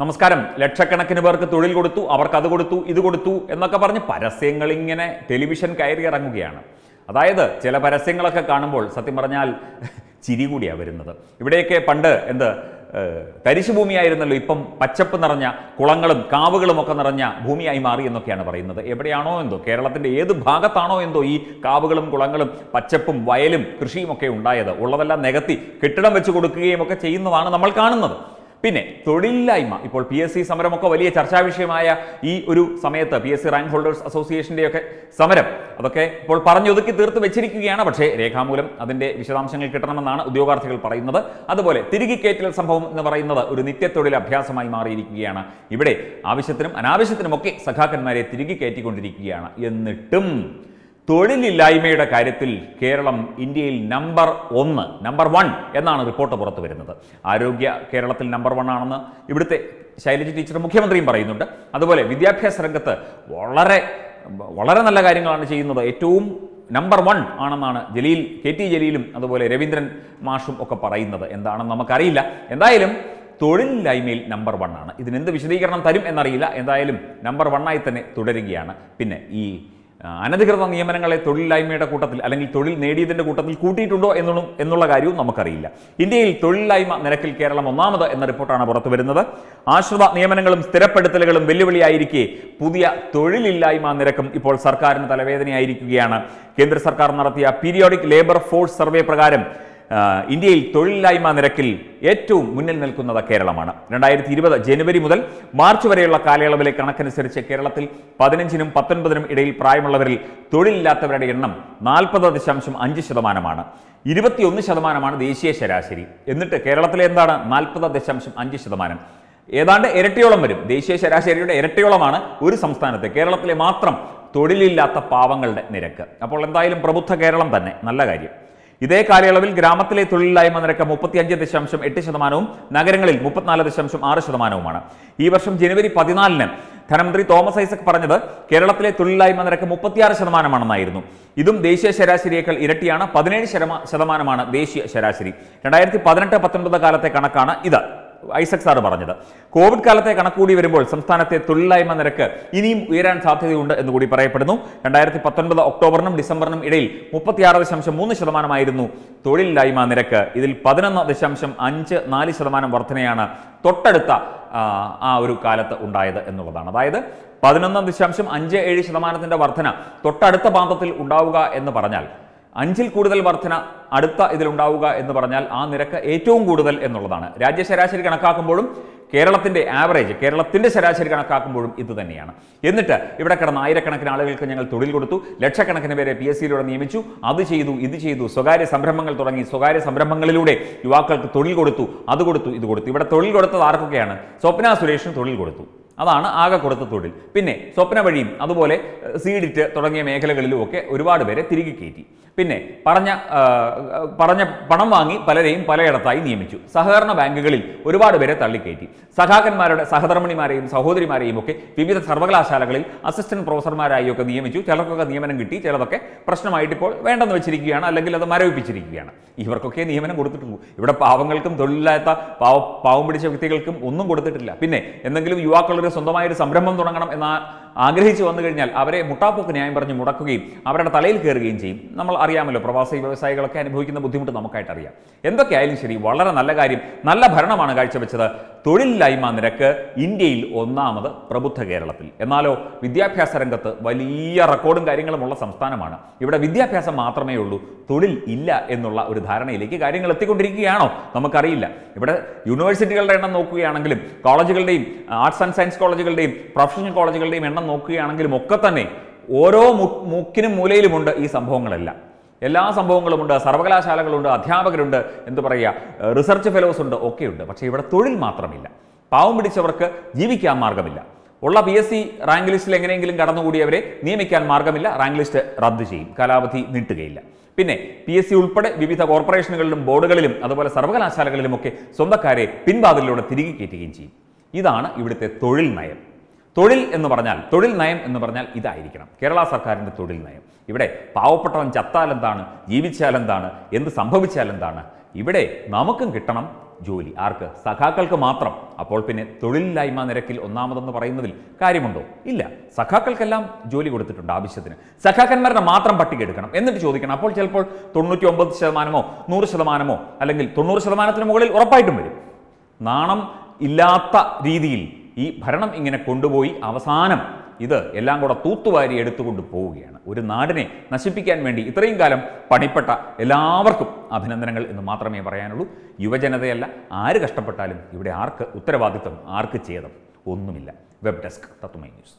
നമസ്കാരം. ലക്ഷക്കണക്കിന് പേർക്ക് തൊഴിൽ കൊടുത്തു അവർക്ക് അത് കൊടുത്തു ഇത് കൊടുത്തു എന്നൊക്കെ പറഞ്ഞ് പരസ്യങ്ങൾ ഇങ്ങനെ ടെലിവിഷൻ കയറി ഇറങ്ങുകയാണ്. അതായത് ചില പരസ്യങ്ങളൊക്കെ കാണുമ്പോൾ സത്യം പറഞ്ഞാൽ ചിരി കൂടിയാണ് വരുന്നത്. ഇവിടെയൊക്കെ പണ്ട് എന്ത് തരിശു ഭൂമിയായിരുന്നല്ലോ ഇപ്പം പച്ചപ്പ് നിറഞ്ഞ കുളങ്ങളും കാവുകളും ഒക്കെ നിറഞ്ഞ ഭൂമിയായി മാറി എന്നൊക്കെയാണ് പറയുന്നത്. എവിടെയാണോ എന്തോ കേരളത്തിന്റെ ഏത് ഭാഗത്താണോ എന്തോ ഈ കാവുകളും കുളങ്ങളും പച്ചപ്പും വയലും കൃഷിയും ഒക്കെ ഉണ്ടായത്. ഉള്ളതെല്ലാം നികത്തി കെട്ടിടം വെച്ച് കൊടുക്കുകയും ഒക്കെ ചെയ്യുന്നതാണ് നമ്മൾ കാണുന്നത്. പിന്നെ തൊഴിലില്ലായ്മ. ഇപ്പോൾ പി എസ് സി സമരമൊക്കെ വലിയ ചർച്ചാ വിഷയമായ ഈ ഒരു സമയത്ത് P S C rank holders അസോസിയേഷന്റെയൊക്കെ സമരം. അതൊക്കെ ഇപ്പോൾ പറഞ്ഞൊതുക്കി തീർത്ത് വെച്ചിരിക്കുകയാണ്. പക്ഷേ രേഖാമൂലം അതിന്റെ വിശദാംശങ്ങൾ കിട്ടണമെന്നാണ് ഉദ്യോഗാർത്ഥികൾ പറയുന്നത്. അതുപോലെ തിരികെ കയറ്റൽ സംഭവം എന്ന് പറയുന്നത് ഒരു നിത്യത്തൊഴിൽ അഭ്യാസമായി മാറിയിരിക്കുകയാണ്. ഇവിടെ ആവശ്യത്തിനും അനാവശ്യത്തിനുമൊക്കെ സഖാക്കന്മാരെ തിരികെ കയറ്റിക്കൊണ്ടിരിക്കുകയാണ് എന്നിട്ടും തൊഴിലില്ലായ്മയുടെ കാര്യത്തിൽ കേരളം ഇന്ത്യയിൽ നമ്പർ ഒന്ന് നമ്പർ വൺ എന്നാണ് റിപ്പോർട്ട് പുറത്തു വരുന്നത്. ആരോഗ്യ കേരളത്തിൽ നമ്പർ വൺ ആണെന്ന് ഇവിടുത്തെ ശൈലജ ടീച്ചർ മുഖ്യമന്ത്രിയും പറയുന്നുണ്ട്. അതുപോലെ വിദ്യാഭ്യാസ രംഗത്ത് വളരെ വളരെ നല്ല കാര്യങ്ങളാണ് ചെയ്യുന്നത്. ഏറ്റവും നമ്പർ വൺ ആണെന്നാണ് ജലീൽ കെ ടി ജലീലും അതുപോലെ രവീന്ദ്രൻ മാഷും ഒക്കെ പറയുന്നത്. എന്താണെന്ന് നമുക്കറിയില്ല. എന്തായാലും തൊഴിലില്ലായ്മയിൽ നമ്പർ വൺ ആണ്. ഇതിനെന്ത് വിശദീകരണം തരും എന്നറിയില്ല. എന്തായാലും നമ്പർ വണ്ണായി തന്നെ തുടരുകയാണ്. പിന്നെ ഈ അനധികൃത നിയമനങ്ങളെ തൊഴിലില്ലായ്മയുടെ കൂട്ടത്തിൽ അല്ലെങ്കിൽ തൊഴിൽ നേടിയതിന്റെ കൂട്ടത്തിൽ കൂട്ടിയിട്ടുണ്ടോ എന്നുള്ള എന്നുള്ള കാര്യവും നമുക്കറിയില്ല. ഇന്ത്യയിൽ തൊഴിലില്ലായ്മ നിരക്കിൽ കേരളം ഒന്നാമത് എന്ന റിപ്പോർട്ടാണ് പുറത്തു വരുന്നത്. ആശ്രിത നിയമനങ്ങളും സ്ഥിരപ്പെടുത്തലുകളും വെല്ലുവിളിയായിരിക്കെ പുതിയ തൊഴിലില്ലായ്മ നിരക്കും ഇപ്പോൾ സർക്കാരിന് തലവേദനയായിരിക്കുകയാണ്. കേന്ദ്ര സർക്കാർ നടത്തിയ പീരിയോഡിക് ലേബർ ഫോഴ്സ് സർവേ പ്രകാരം ഇന്ത്യയിൽ തൊഴിലില്ലായ്മ നിരക്കിൽ ഏറ്റവും മുന്നിൽ നിൽക്കുന്നത് കേരളമാണ്. രണ്ടായിരത്തി ഇരുപത് ജനുവരി മുതൽ മാർച്ച് വരെയുള്ള കാലയളവിലെ കണക്കനുസരിച്ച് കേരളത്തിൽ പതിനഞ്ചിനും പത്തൊൻപതിനും ഇടയിൽ പ്രായമുള്ളവരിൽ തൊഴിലില്ലാത്തവരുടെ എണ്ണം നാൽപ്പത് ദശാംശം അഞ്ച് ശതമാനമാണ്. ഇരുപത്തിയൊന്ന് ശതമാനമാണ് ദേശീയ ശരാശരി. എന്നിട്ട് കേരളത്തിലെ എന്താണ്? നാൽപ്പത് ദശാംശം അഞ്ച് ശതമാനം. ഏതാണ്ട് ഇരട്ടിയോളം വരും. ദേശീയ ശരാശരിയുടെ ഇരട്ടിയോളമാണ് ഒരു സംസ്ഥാനത്ത്. കേരളത്തിലെ മാത്രം തൊഴിലില്ലാത്ത പാവങ്ങളുടെ നിരക്ക്. അപ്പോൾ എന്തായാലും പ്രബുദ്ധ കേരളം തന്നെ. നല്ല കാര്യം. ഇതേ കാലയളവിൽ ഗ്രാമത്തിലെ തൊഴിലില്ലായ്മ നിരക്ക് മുപ്പത്തിയഞ്ച് ദശാംശം എട്ട് ശതമാനവും നഗരങ്ങളിൽ മുപ്പത്തിനാല് ദശാംശം ആറ് ശതമാനവുമാണ്. ഈ വർഷം ജനുവരി പതിനാലിന് ധനമന്ത്രി തോമസ് ഐസക് പറഞ്ഞത് കേരളത്തിലെ തൊഴിലില്ലായ്മ നിരക്ക് മുപ്പത്തിയാറ് ശതമാനമാണെന്നായിരുന്നു. ഇതും ദേശീയ ശരാശരിയേക്കാൾ ഇരട്ടിയാണ് പതിനേഴ് ശതമാ- ശതമാനമാണ് ദേശീയ ശരാശരി. രണ്ടായിരത്തി പതിനെട്ട് പത്തൊൻപത് കാലത്തെ കണക്കാണ് ഇത്. ഐസക് സാറ് പറഞ്ഞത്. കോവിഡ് കാലത്തെ കണക്കൂടി വരുമ്പോൾ സംസ്ഥാനത്തെ തൊഴിലില്ലായ്മ നിരക്ക് ഇനിയും ഉയരാൻ സാധ്യതയുണ്ട് എന്ന് കൂടി പറയപ്പെടുന്നു. രണ്ടായിരത്തി പത്തൊൻപത് ഒക്ടോബറിനും ഡിസംബറിനും ഇടയിൽ മുപ്പത്തിയാറ് ദശാംശം മൂന്ന് ശതമാനമായിരുന്നു തൊഴിലില്ലായ്മ നിരക്ക്. ഇതിൽ പതിനൊന്ന് ദശാംശം അഞ്ച് നാല് ശതമാനം വർധനയാണ് തൊട്ടടുത്ത ആ, ഒരു കാലത്ത് ഉണ്ടായത് എന്നുള്ളതാണ്. അതായത് പതിനൊന്ന് ദശാംശം അഞ്ച് ഏഴ് ശതമാനത്തിന്റെ വർധന തൊട്ടടുത്ത പാദത്തിൽ ഉണ്ടാവുക എന്ന് പറഞ്ഞാൽ അഞ്ചിൽ കൂടുതൽ വർധന അടുത്ത ഇതിലുണ്ടാവുക എന്ന് പറഞ്ഞാൽ ആ നിരക്ക് ഏറ്റവും കൂടുതൽ എന്നുള്ളതാണ്. രാജ്യ ശരാശരി കണക്കാക്കുമ്പോഴും കേരളത്തിന്റെ ആവറേജ് കേരളത്തിന്റെ ശരാശരി കണക്കാക്കുമ്പോഴും ഇത് തന്നെയാണ്. എന്നിട്ട് ഇവിടെ കിടന്ന ആയിരക്കണക്കിന് ആളുകൾക്ക് ഞങ്ങൾ തൊഴിൽ കൊടുത്തു. ലക്ഷക്കണക്കിന് പേരെ പി എസ് സിയിലൂടെ നിയമിച്ചു. അത് ചെയ്തു ഇത് ചെയ്തു. സ്വകാര്യ സംരംഭങ്ങൾ തുടങ്ങി. സ്വകാര്യ സംരംഭങ്ങളിലൂടെ യുവാക്കൾക്ക് തൊഴിൽ കൊടുത്തു അത് കൊടുത്തു ഇത് കൊടുത്തു. ഇവിടെ തൊഴിൽ കൊടുത്തത് ആർക്കൊക്കെയാണ്? സ്വപ്ന സുരേഷിന് തൊഴിൽ കൊടുത്തു. അതാണ് ആകെ കൊടുത്ത തൊഴിൽ. പിന്നെ സ്വപ്ന വഴിയും അതുപോലെ സീഡിറ്റ് തുടങ്ങിയ മേഖലകളിലും ഒക്കെ ഒരുപാട് പേരെ തിരികെ കയറ്റി. പിന്നെ പറഞ്ഞ പറഞ്ഞ പണം വാങ്ങി പലരെയും പലയിടത്തായി നിയമിച്ചു. സഹകരണ ബാങ്കുകളിൽ ഒരുപാട് പേരെ തള്ളിക്കയറ്റി. സഖാക്കന്മാരുടെ സഹധർമ്മിണിമാരെയും സഹോദരിമാരെയും ഒക്കെ വിവിധ സർവകലാശാലകളിൽ അസിസ്റ്റന്റ് പ്രൊഫസർമാരായി ഒക്കെ നിയമിച്ചു. ചിലർക്കൊക്കെ നിയമനം കിട്ടി ചിലതൊക്കെ പ്രശ്നമായിട്ട് ഇപ്പോൾ വേണ്ടെന്ന് വെച്ചിരിക്കുകയാണ് അല്ലെങ്കിൽ അത് മരവിപ്പിച്ചിരിക്കുകയാണ്. ഇവർക്കൊക്കെ നിയമനം കൊടുത്തിട്ടുള്ളൂ ഇവിടെ പാവങ്ങൾക്കും തൊഴിലില്ലാത്ത പാവ പാവം പിടിച്ച വ്യക്തികൾക്കും ഒന്നും കൊടുത്തിട്ടില്ല. പിന്നെ എന്തെങ്കിലും യുവാക്കളൊരു സ്വന്തമായ ഒരു സംരംഭം തുടങ്ങണം എന്ന ആഗ്രഹിച്ചു വന്നു കഴിഞ്ഞാൽ അവരെ മുട്ടാപ്പൊക്ക് ന്യായം പറഞ്ഞ് മുടക്കുകയും അവരുടെ തലയിൽ കയറുകയും ചെയ്യും. നമ്മൾ അറിയാമല്ലോ പ്രവാസി വ്യവസായികളൊക്കെ അനുഭവിക്കുന്ന ബുദ്ധിമുട്ട് നമുക്കായിട്ട് അറിയാം. എന്തൊക്കെയായാലും ശരി വളരെ നല്ല കാര്യം നല്ല ഭരണമാണ് കാഴ്ചവെച്ചത്. തൊഴിലില്ലായ്മ നിരക്ക് ഇന്ത്യയിൽ ഒന്നാമത് പ്രബുദ്ധ കേരളത്തിൽ. എന്നാലോ വിദ്യാഭ്യാസ രംഗത്ത് വലിയ റെക്കോർഡും കാര്യങ്ങളുമുള്ള സംസ്ഥാനമാണ്. ഇവിടെ വിദ്യാഭ്യാസം മാത്രമേ ഉള്ളൂ തൊഴിൽ ഇല്ല എന്നുള്ള ഒരു ധാരണയിലേക്ക് കാര്യങ്ങൾ എത്തിക്കൊണ്ടിരിക്കുകയാണോ? നമുക്കറിയില്ല. ഇവിടെ യൂണിവേഴ്സിറ്റികളുടെ എണ്ണം നോക്കുകയാണെങ്കിലും കോളേജുകളുടെയും ആർട്സ് ആൻഡ് സയൻസ് കോളേജുകളുടെയും പ്രൊഫഷണൽ കോളേജുകളുടെയും എണ്ണം നോക്കുകയാണെങ്കിലും ഒക്കെ തന്നെ ഓരോ മുക്കിനും മൂലയിലുമുണ്ട് ഈ സംഭവങ്ങളെല്ലാം. എല്ലാ സംഭവങ്ങളുമുണ്ട് സർവകലാശാലകളുണ്ട് അധ്യാപകരുണ്ട് എന്ത് പറയുക. റിസർച്ച് ഫെലോസ് ഉണ്ട് ഒക്കെയുണ്ട്. പക്ഷേ ഇവിടെ തൊഴിൽ മാത്രമില്ല. പാവം പിടിച്ചവർക്ക് ജീവിക്കാൻ മാർഗമില്ല. ഉള്ള പി എസ് സി റാങ്ക് ലിസ്റ്റിൽ എങ്ങനെയെങ്കിലും കടന്നുകൂടിയവരെ നിയമിക്കാൻ മാർഗമില്ല റാങ്ക് ലിസ്റ്റ് റദ്ദ് ചെയ്യും കാലാവധി നീട്ടുകയില്ല. പിന്നെ പി എസ് സി ഉൾപ്പെടെ വിവിധ കോർപ്പറേഷനുകളിലും ബോർഡുകളിലും അതുപോലെ സർവകലാശാലകളിലുമൊക്കെ സ്വന്തക്കാരെ പിൻവാതിലൂടെ തിരികെ കയറ്റുകയും ചെയ്യും. ഇതാണ് ഇവിടുത്തെ തൊഴിൽ നയം. തൊഴിൽ എന്ന് പറഞ്ഞാൽ തൊഴിൽ നയം എന്ന് പറഞ്ഞാൽ ഇതായിരിക്കണം. കേരള സർക്കാരിന്റെ തൊഴിൽ നയം. ഇവിടെ പാവപ്പെട്ടവൻ ജീവിച്ചാൽ എന്താണ്? എന്ത് സംഭവിച്ചാൽ എന്താണ്? ഇവിടെ നമുക്കും കിട്ടണം ജോലി. ആർക്ക്? സഖാക്കൾക്ക് മാത്രം. അപ്പോൾ പിന്നെ തൊഴിലില്ലായ്മ നിരക്കിൽ ഒന്നാമതെന്ന് പറയുന്നതിൽ കാര്യമുണ്ടോ? ഇല്ല. സഖാക്കൾക്കെല്ലാം ജോലി കൊടുത്തിട്ടുണ്ട് ആവശ്യത്തിന്. സഖാക്കന്മാരുടെ മാത്രം പട്ടിക എടുക്കണം. എന്നിട്ട് ചോദിക്കണം. അപ്പോൾ ചിലപ്പോൾ തൊണ്ണൂറ്റി ഒമ്പത് ശതമാനമോ നൂറ് ശതമാനമോ അല്ലെങ്കിൽ തൊണ്ണൂറ് ശതമാനത്തിന് മുകളിൽ ഉറപ്പായിട്ടും വരും. നാണം ഇല്ലാത്ത രീതിയിൽ ഈ ഭരണം ഇങ്ങനെ കൊണ്ടുപോയി അവസാനം ഇത് എല്ലാം കൂടെ തൂത്തുവാരി എടുത്തുകൊണ്ട് പോവുകയാണ്. ഒരു നാടിനെ നശിപ്പിക്കാൻ വേണ്ടി ഇത്രയും കാലം പണിപ്പെട്ട എല്ലാവർക്കും അഭിനന്ദനങ്ങൾ എന്ന് മാത്രമേ പറയാനുള്ളൂ. യുവജനതയല്ല ആര് കഷ്ടപ്പെട്ടാലും ഇവിടെ ആർക്ക് ഉത്തരവാദിത്വം ആർക്ക് ഛേദം ഒന്നുമില്ല. Web desk Tatwamayi news.